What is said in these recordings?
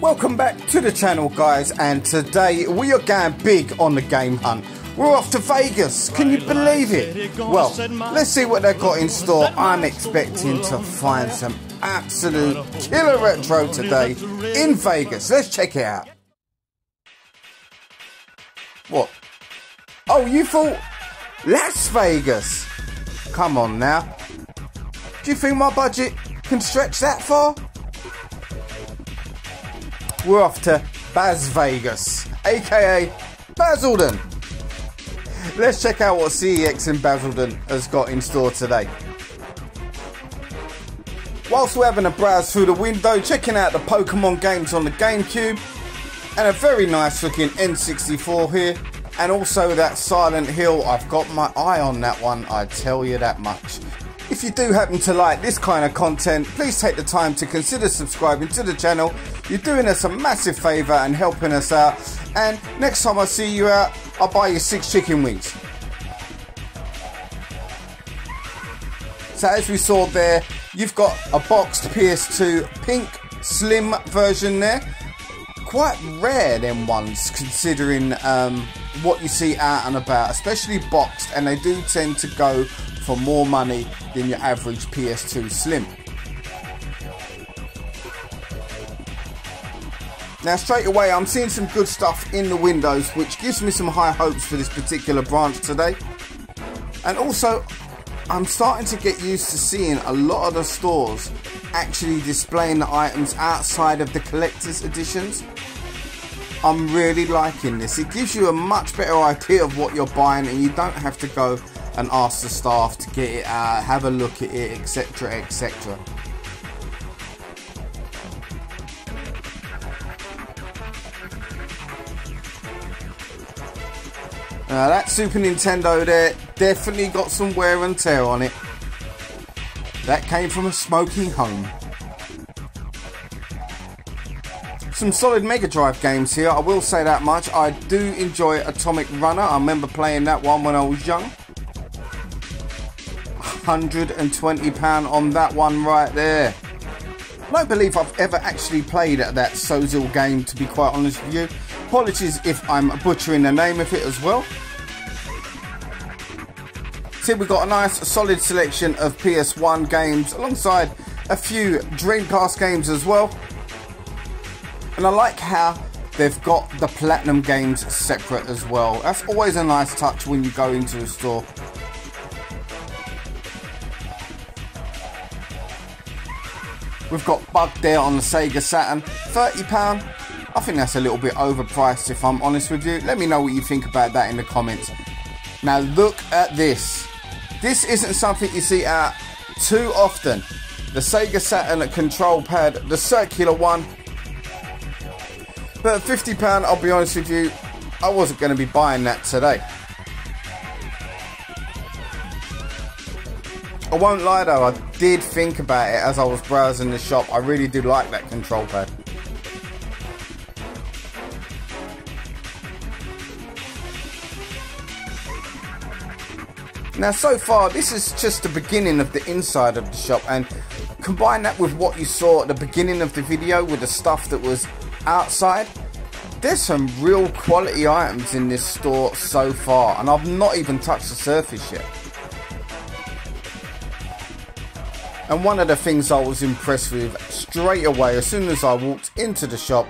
Welcome back to the channel guys and today we are going big on the game hunt. We're off to Vegas, can you believe it? Well, let's see what they've got in store. I'm expecting to find some absolute killer retro today in Vegas. Let's check it out. What? Oh, you thought Las Vegas? Come on now. Do you think my budget can stretch that far? We're off to Bas Vegas, aka Basildon. Let's check out what CEX in Basildon has got in store today. Whilst we're having a browse through the window, checking out the Pokemon games on the GameCube, and a very nice looking N64 here, and also that Silent Hill, I've got my eye on that one, I tell you that much. If you do happen to like this kind of content, please take the time to consider subscribing to the channel. You're doing us a massive favour and helping us out. And next time I see you out, I'll buy you six chicken wings. So as we saw there, you've got a boxed PS2 pink slim version there. Quite rare them ones considering um, what you see out and about, especially boxed, and they do tend to go for more money than your average PS2 Slim. Now straight away I'm seeing some good stuff in the windows which gives me some high hopes for this particular branch today. And also I'm starting to get used to seeing a lot of the stores actually displaying the items outside of the collector's editions. I'm really liking this. It gives you a much better idea of what you're buying and you don't have to go and ask the staff to get it out, have a look at it, etc. etc. Now that Super Nintendo there definitely got some wear and tear on it. That came from a smoking home. Some solid Mega Drive games here, I will say that much. I do enjoy Atomic Runner. I remember playing that one when I was young. £120 on that one right there. I don't believe I've ever actually played that Sozil game to be quite honest with you. Apologies if I'm butchering the name of it as well. We've got a nice solid selection of PS1 games alongside a few Dreamcast games as well. And I like how they've got the Platinum games separate as well. That's always a nice touch when you go into a store. We've got Bug there on the Sega Saturn, £30. I think that's a little bit overpriced if I'm honest with you. Let me know what you think about that in the comments. Now look at this. This isn't something you see out too often. The Sega Saturn control pad, the circular one. But £50, I'll be honest with you, I wasn't going to be buying that today. I won't lie though, I did think about it as I was browsing the shop. I really do like that control pad. Now so far this is just the beginning of the inside of the shop and combine that with what you saw at the beginning of the video with the stuff that was outside there's some real quality items in this store so far and I've not even touched the surface yet. And one of the things I was impressed with straight away as soon as I walked into the shop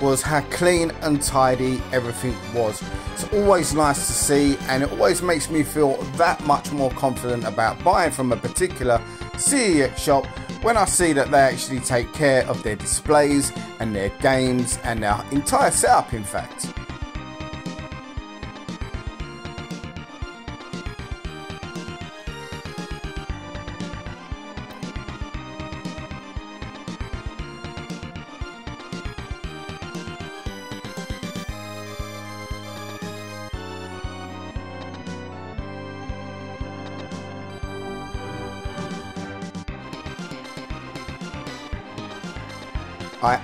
was how clean and tidy everything was. It's always nice to see and it always makes me feel that much more confident about buying from a particular CEX shop when I see that they actually take care of their displays and their games and their entire setup in fact.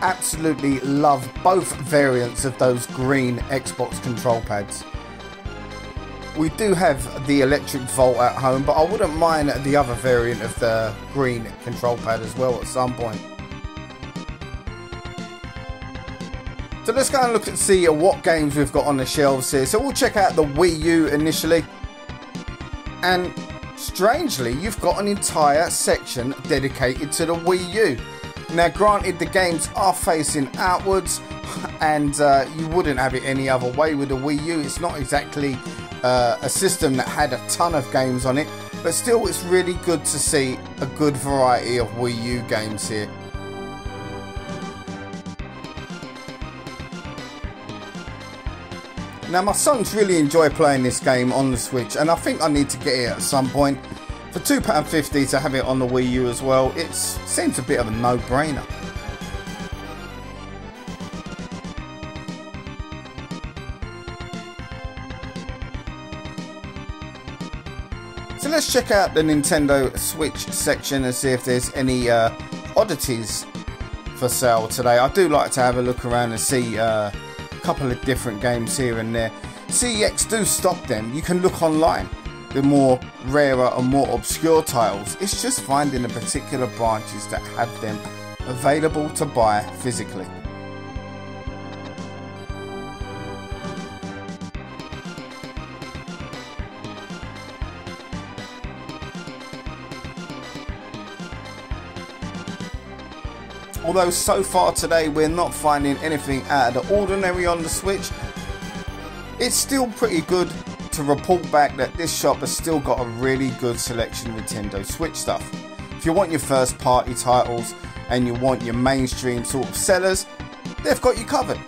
Absolutely love both variants of those green Xbox control pads. We do have the electric volt at home, but I wouldn't mind the other variant of the green control pad as well at some point. So let's go and look and see what games we've got on the shelves here. So we'll check out the Wii U initially. And strangely, you've got an entire section dedicated to the Wii U. Now granted the games are facing outwards and uh, you wouldn't have it any other way with the Wii U. It's not exactly uh, a system that had a ton of games on it, but still it's really good to see a good variety of Wii U games here. Now my sons really enjoy playing this game on the Switch and I think I need to get it at some point. For £2.50 to have it on the Wii U as well, it seems a bit of a no-brainer. So let's check out the Nintendo Switch section and see if there's any uh, oddities for sale today. I do like to have a look around and see uh, a couple of different games here and there. CEX do stock them. You can look online. The more rarer and more obscure titles. It's just finding the particular branches that have them available to buy physically. Although so far today we're not finding anything out of the ordinary on the Switch, it's still pretty good to report back that this shop has still got a really good selection of Nintendo Switch stuff. If you want your first party titles and you want your mainstream sort of sellers, they've got you covered.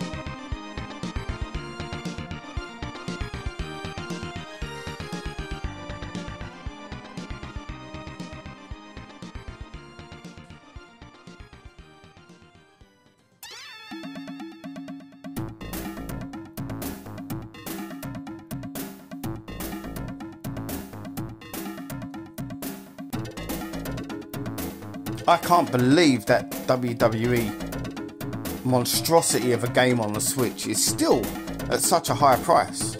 I can't believe that WWE monstrosity of a game on the Switch is still at such a high price.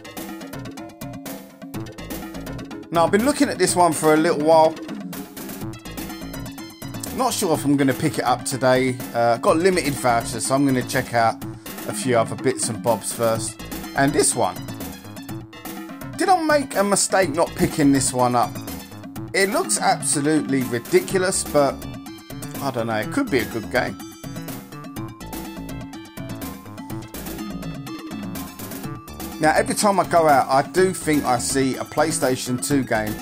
Now I've been looking at this one for a little while. Not sure if I'm going to pick it up today. Uh, got limited vouchers, so I'm going to check out a few other bits and bobs first. And this one. Did I make a mistake not picking this one up? It looks absolutely ridiculous, but I don't know, it could be a good game. Now, every time I go out, I do think I see a PlayStation 2 game.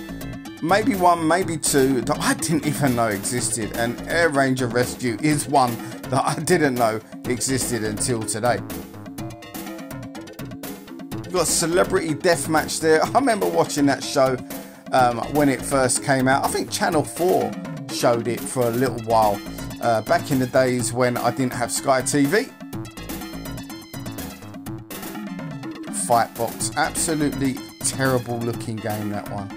Maybe one, maybe two that I didn't even know existed. And Air Ranger Rescue is one that I didn't know existed until today. You've got Celebrity Deathmatch there. I remember watching that show um, when it first came out. I think Channel 4 showed it for a little while uh, back in the days when I didn't have Sky TV. Fightbox, absolutely terrible looking game that one.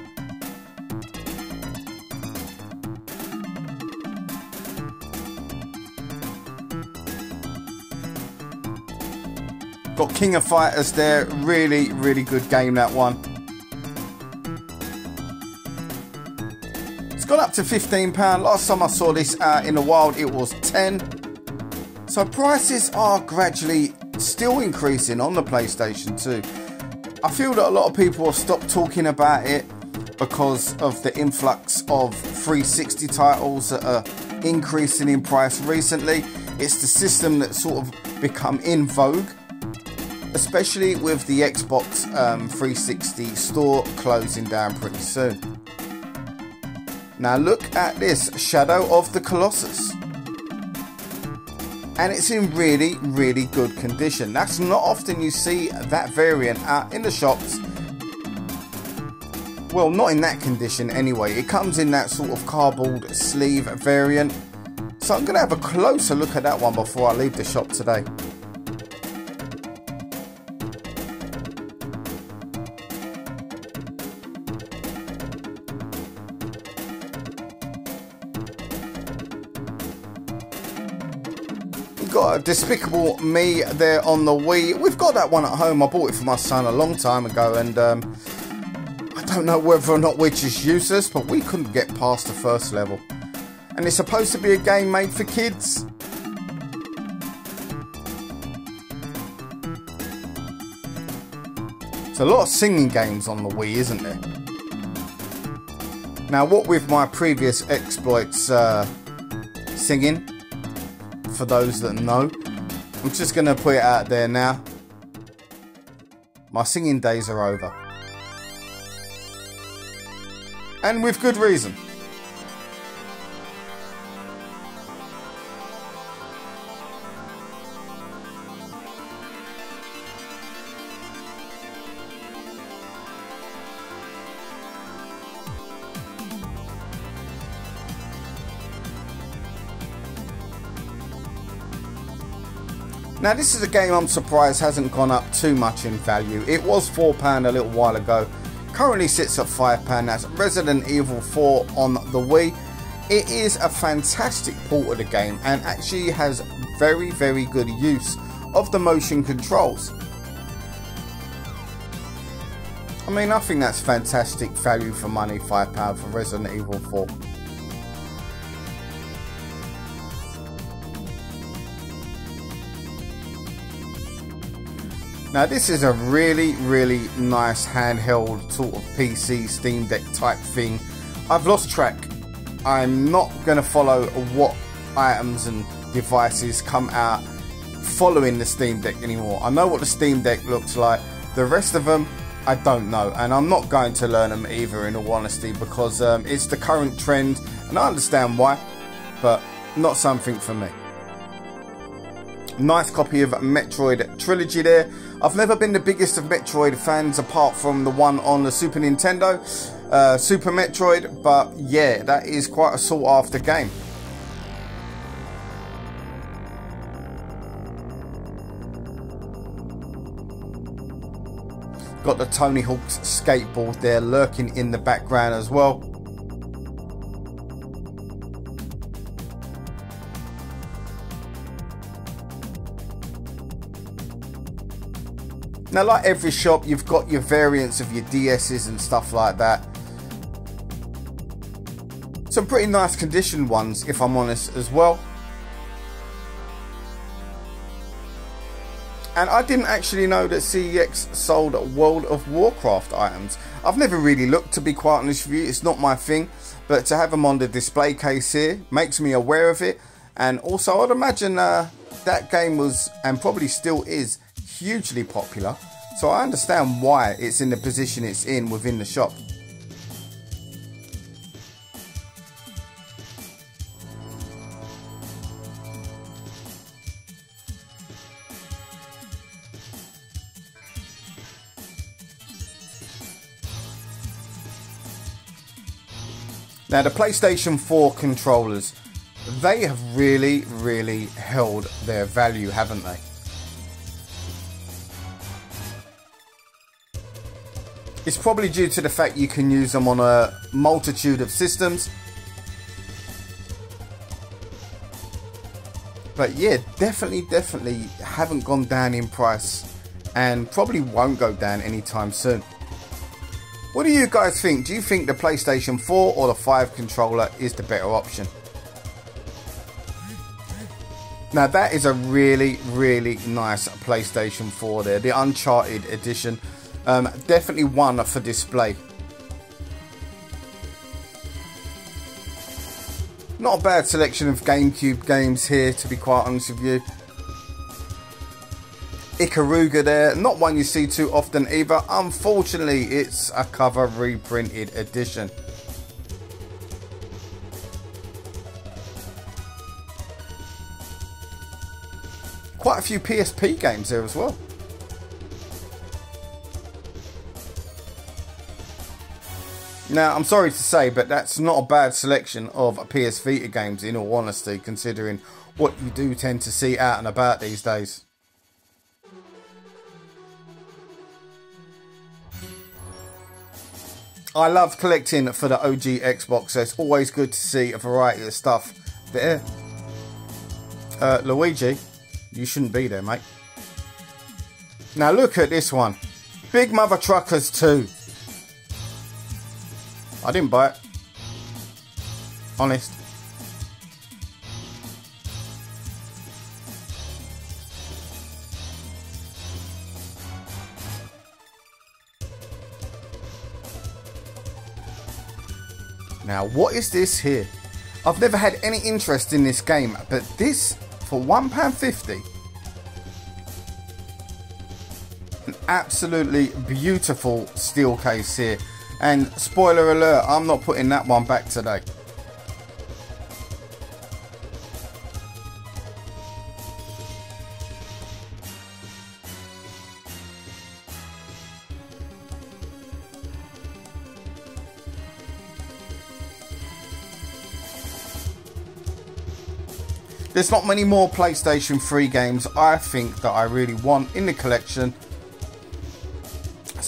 Got King of Fighters there, really, really good game that one. Up to £15. Last time I saw this out in the wild, it was 10 So prices are gradually still increasing on the PlayStation 2. I feel that a lot of people have stopped talking about it because of the influx of 360 titles that are increasing in price recently. It's the system that sort of become in vogue, especially with the Xbox um, 360 store closing down pretty soon. Now look at this Shadow of the Colossus. And it's in really, really good condition. That's not often you see that variant out in the shops. Well, not in that condition anyway. It comes in that sort of cardboard sleeve variant. So I'm going to have a closer look at that one before I leave the shop today. Despicable Me there on the Wii. We've got that one at home. I bought it for my son a long time ago, and um, I don't know whether or not we're just useless, but we couldn't get past the first level. And it's supposed to be a game made for kids. It's a lot of singing games on the Wii, isn't it? Now, what with my previous exploits uh, singing, for those that know, I'm just going to put it out there now. My singing days are over. And with good reason. Now this is a game I'm surprised hasn't gone up too much in value. It was £4 a little while ago. Currently sits at £5. That's Resident Evil 4 on the Wii. It is a fantastic port of the game and actually has very very good use of the motion controls. I mean I think that's fantastic value for money £5 for Resident Evil 4. Now this is a really, really nice handheld sort of PC Steam Deck type thing. I've lost track. I'm not going to follow what items and devices come out following the Steam Deck anymore. I know what the Steam Deck looks like. The rest of them, I don't know. And I'm not going to learn them either in all honesty because um, it's the current trend and I understand why, but not something for me. Nice copy of Metroid Trilogy there. I've never been the biggest of Metroid fans apart from the one on the Super Nintendo, uh, Super Metroid, but yeah, that is quite a sought after game. Got the Tony Hawk's skateboard there lurking in the background as well. Now, like every shop, you've got your variants of your DSs and stuff like that. Some pretty nice condition ones, if I'm honest, as well. And I didn't actually know that CEX sold World of Warcraft items. I've never really looked, to be quite honest with you. It's not my thing. But to have them on the display case here makes me aware of it. And also, I'd imagine uh, that game was, and probably still is, hugely popular, so I understand why it's in the position it's in within the shop. Now the PlayStation 4 controllers, they have really, really held their value, haven't they? It's probably due to the fact you can use them on a multitude of systems. But yeah, definitely, definitely haven't gone down in price and probably won't go down anytime soon. What do you guys think? Do you think the PlayStation 4 or the 5 controller is the better option? Now that is a really, really nice PlayStation 4 there, the Uncharted edition. Um, definitely one for display. Not a bad selection of GameCube games here, to be quite honest with you. Ikaruga there, not one you see too often either. Unfortunately, it's a cover reprinted edition. Quite a few PSP games there as well. Now, I'm sorry to say, but that's not a bad selection of PS Vita games, in all honesty, considering what you do tend to see out and about these days. I love collecting for the OG Xbox, so it's always good to see a variety of stuff there. Uh, Luigi, you shouldn't be there, mate. Now look at this one. Big Mutha Truckers 2. I didn't buy it. Honest. Now, what is this here? I've never had any interest in this game, but this for £1.50. An absolutely beautiful steel case here and spoiler alert, I'm not putting that one back today. There's not many more PlayStation 3 games I think that I really want in the collection.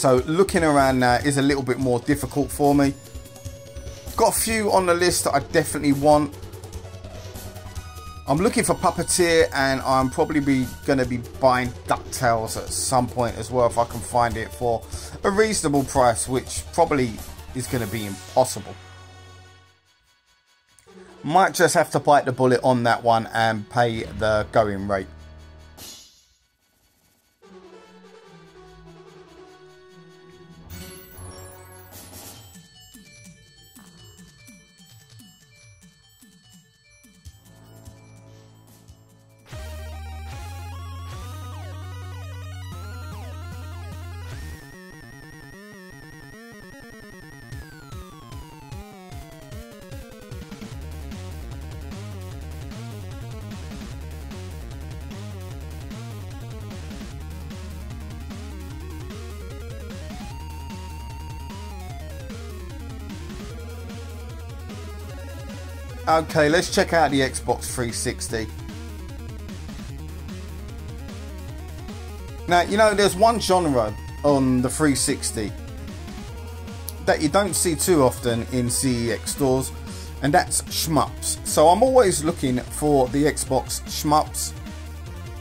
So looking around now is a little bit more difficult for me. Got a few on the list that I definitely want. I'm looking for Puppeteer and I'm probably be going to be buying DuckTales at some point as well if I can find it for a reasonable price which probably is going to be impossible. Might just have to bite the bullet on that one and pay the going rate. Okay, let's check out the Xbox 360. Now, you know, there's one genre on the 360 that you don't see too often in CEX stores, and that's shmups. So I'm always looking for the Xbox shmups.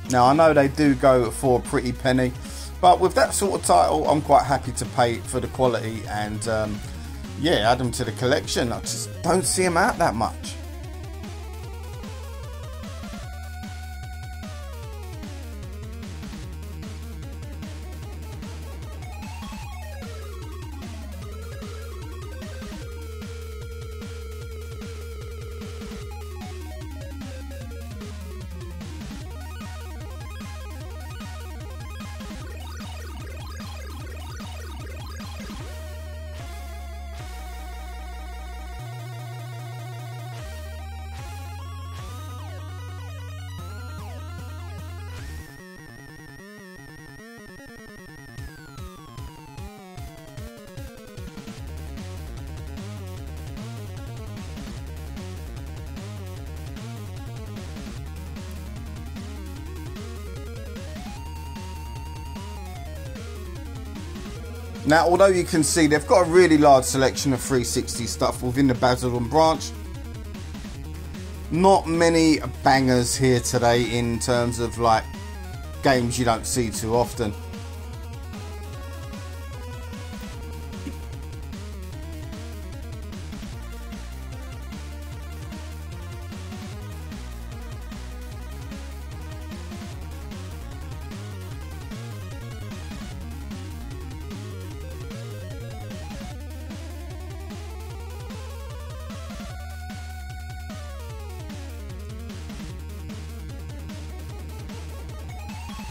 Now, I know they do go for a pretty penny, but with that sort of title, I'm quite happy to pay for the quality and um, yeah, add them to the collection. I just don't see them out that much. Now, although you can see they've got a really large selection of 360 stuff within the Basildon branch, not many bangers here today in terms of like games you don't see too often.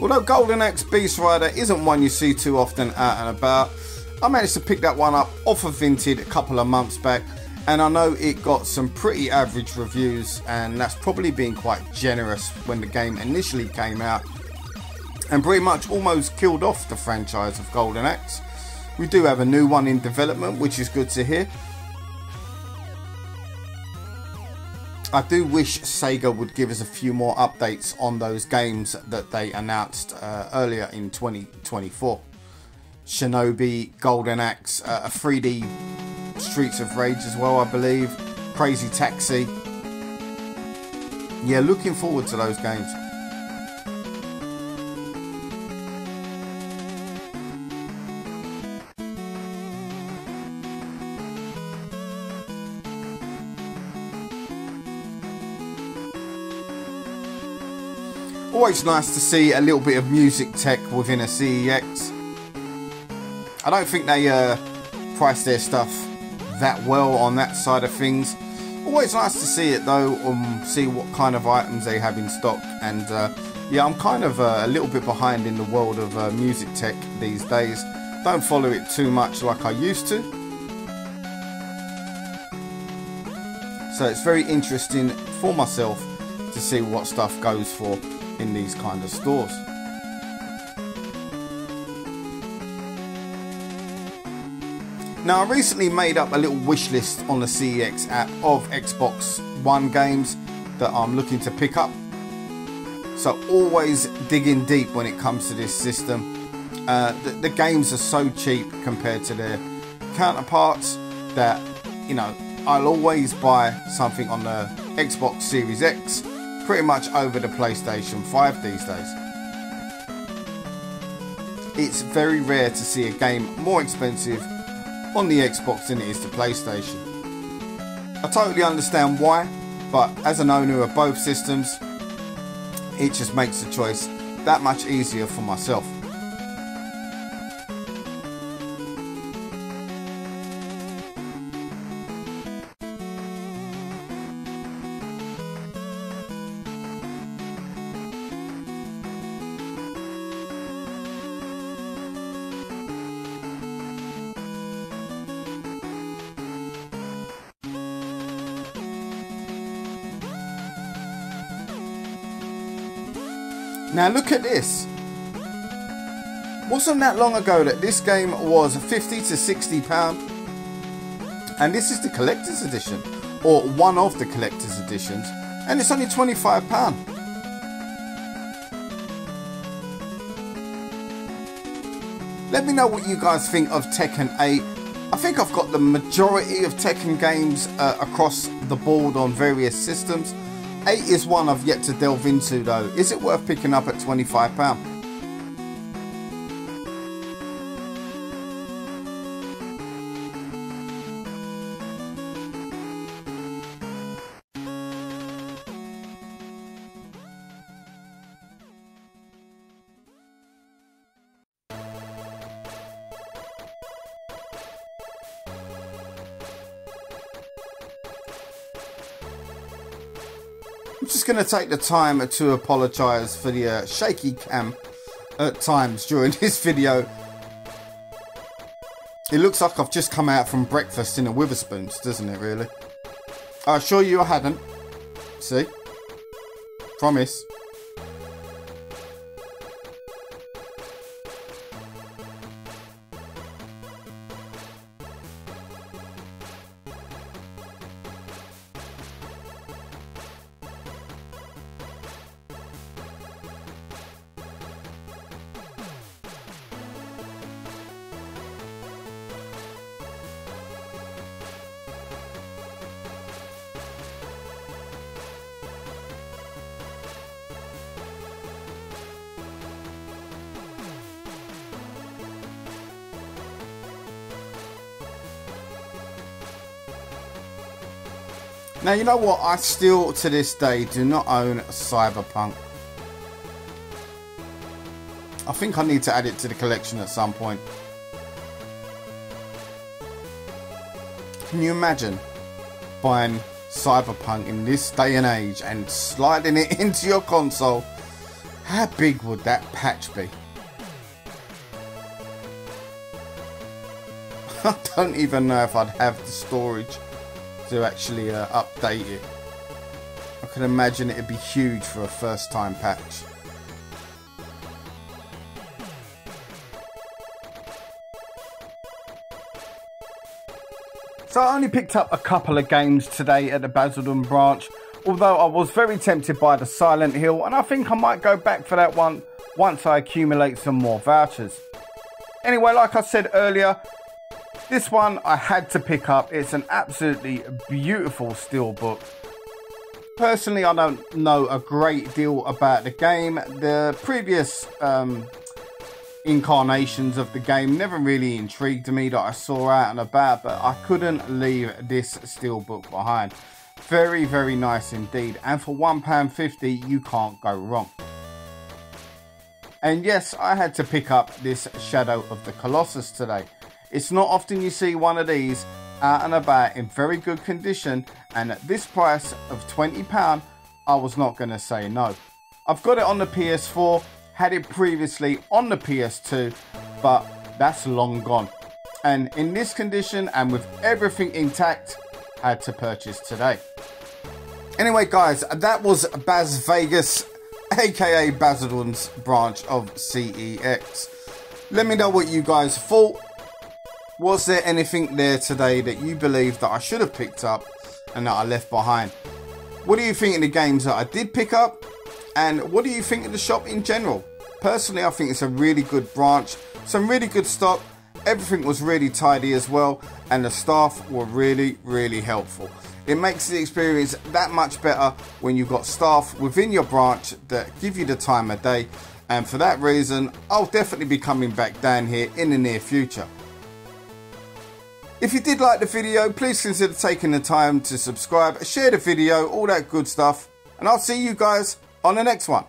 Although Golden Axe Beast Rider isn't one you see too often out and about, I managed to pick that one up off of Vinted a couple of months back and I know it got some pretty average reviews and that's probably been quite generous when the game initially came out and pretty much almost killed off the franchise of Golden Axe. We do have a new one in development which is good to hear I do wish Sega would give us a few more updates on those games that they announced uh, earlier in 2024. Shinobi, Golden Axe, uh, a 3D Streets of Rage as well, I believe. Crazy Taxi. Yeah, looking forward to those games. Always nice to see a little bit of music tech within a CEX. I don't think they uh, price their stuff that well on that side of things. Always nice to see it though, um, see what kind of items they have in stock. And uh, yeah, I'm kind of uh, a little bit behind in the world of uh, music tech these days. Don't follow it too much like I used to. So it's very interesting for myself to see what stuff goes for in these kind of stores. Now I recently made up a little wish list on the CEX app of Xbox One games that I'm looking to pick up. So always digging deep when it comes to this system. Uh, the, the games are so cheap compared to their counterparts that, you know, I'll always buy something on the Xbox Series X pretty much over the PlayStation 5 these days. It's very rare to see a game more expensive on the Xbox than it is the PlayStation. I totally understand why, but as an owner of both systems, it just makes the choice that much easier for myself. Now look at this. Wasn't that long ago that this game was 50 to 60 pound and this is the collector's edition or one of the collector's editions and it's only 25 pound. Let me know what you guys think of Tekken 8. I think I've got the majority of Tekken games uh, across the board on various systems. 8 is one I've yet to delve into though. Is it worth picking up at £25? Going to take the time to apologise for the uh, shaky cam at times during this video. It looks like I've just come out from breakfast in a Wetherspoons, doesn't it really? I assure you I hadn't. See? Promise. Now, you know what? I still, to this day, do not own Cyberpunk. I think I need to add it to the collection at some point. Can you imagine buying Cyberpunk in this day and age and sliding it into your console? How big would that patch be? I don't even know if I'd have the storage to actually uh, update it. I can imagine it'd be huge for a first time patch. So I only picked up a couple of games today at the Basildon branch, although I was very tempted by the Silent Hill and I think I might go back for that one once I accumulate some more vouchers. Anyway, like I said earlier, this one I had to pick up. It's an absolutely beautiful steel book. Personally, I don't know a great deal about the game. The previous um, incarnations of the game never really intrigued me that I saw out and about, but I couldn't leave this steelbook behind. Very, very nice indeed. And for £1.50, you can't go wrong. And yes, I had to pick up this Shadow of the Colossus today. It's not often you see one of these out and about in very good condition and at this price of £20 I was not going to say no. I've got it on the PS4, had it previously on the PS2 but that's long gone and in this condition and with everything intact had to purchase today. Anyway guys that was Bas Vegas aka Basildon's branch of CEX. Let me know what you guys thought was there anything there today that you believe that I should have picked up and that I left behind? What do you think of the games that I did pick up? And what do you think of the shop in general? Personally, I think it's a really good branch, some really good stock. Everything was really tidy as well, and the staff were really, really helpful. It makes the experience that much better when you've got staff within your branch that give you the time of day. And for that reason, I'll definitely be coming back down here in the near future. If you did like the video, please consider taking the time to subscribe, share the video, all that good stuff. And I'll see you guys on the next one.